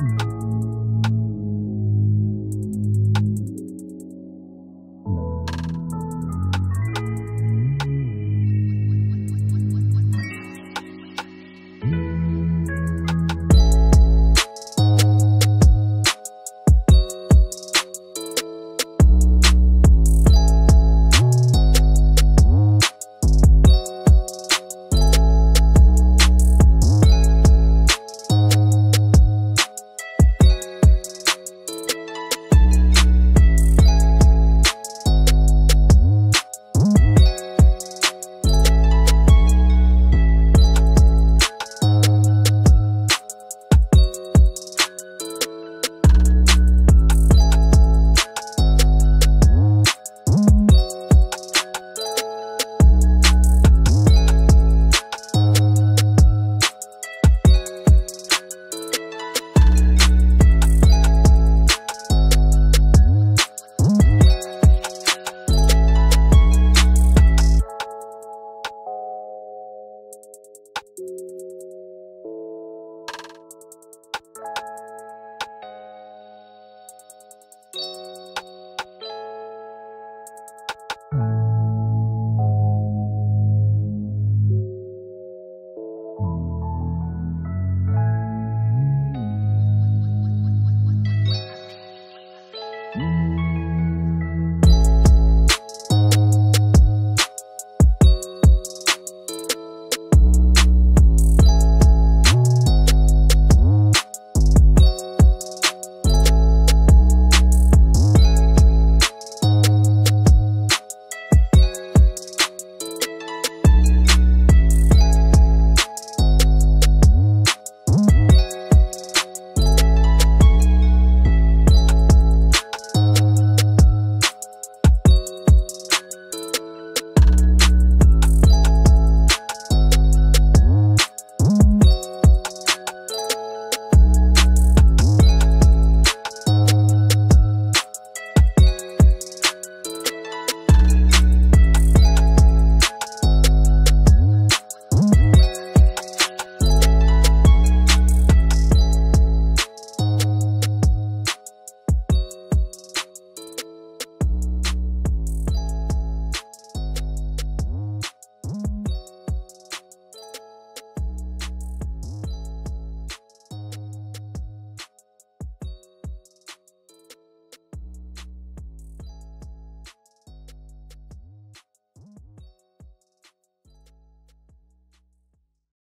Mm-hmm.